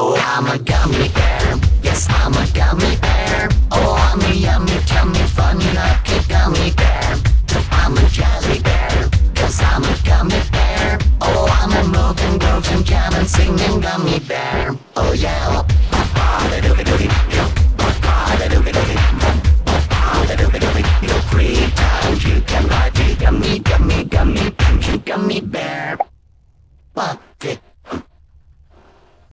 Oh, I'm a gummy bear. Yes, I'm a gummy bear. Oh, I'm a yummy, tummy, funny, lucky gummy bear. I'm a jelly bear. Cause I'm a gummy bear. Oh, I'm a moving, grooving, jamming, singing gummy bear. Oh, yeah. Free time, you can ride the gummy, gummy, gummy, gummy, gummy bear. But